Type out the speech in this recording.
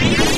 Música